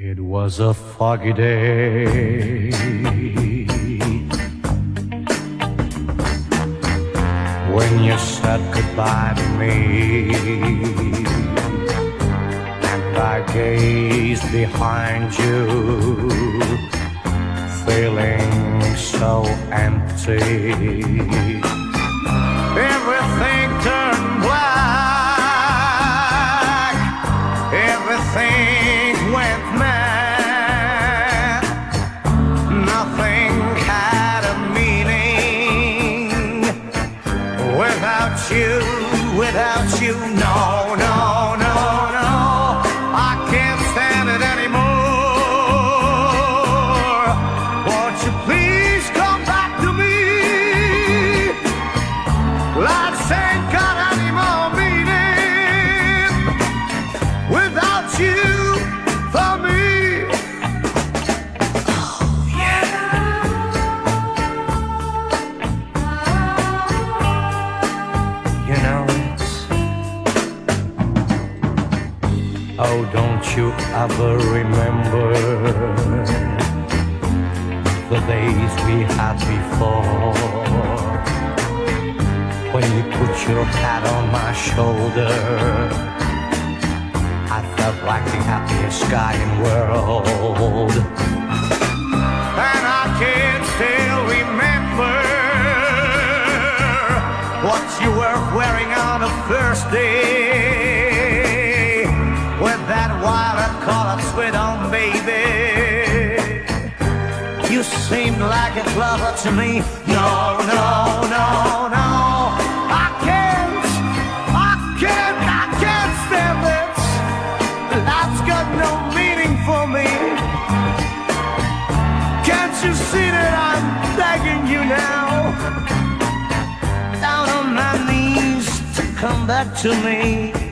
It was a foggy day. When you said goodbye to me, and I gazed behind you, feeling so empty. Everything went mad. Oh, don't you ever remember the days we had before? When you put your hat on my shoulder, I felt like the happiest guy in the world. And I can still remember what you were wearing on the first day seemed like a lover to me. No, no, no, no. I can't, I can't, I can't stand it. Life's got no meaning for me. Can't you see that I'm begging you now? Down on my knees to come back to me.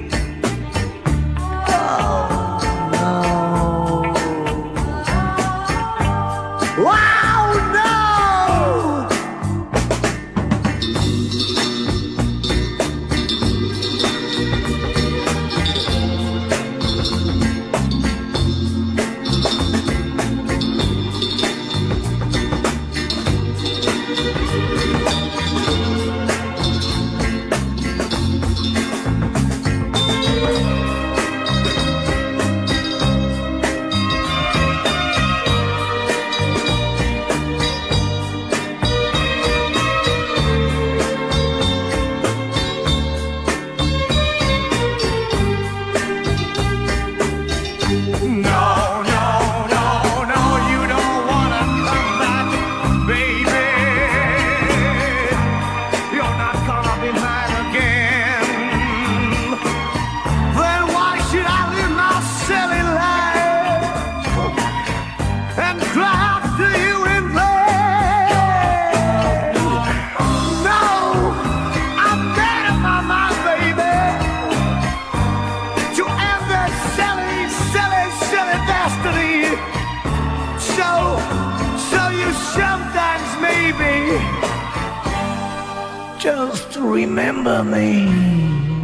No, just remember me.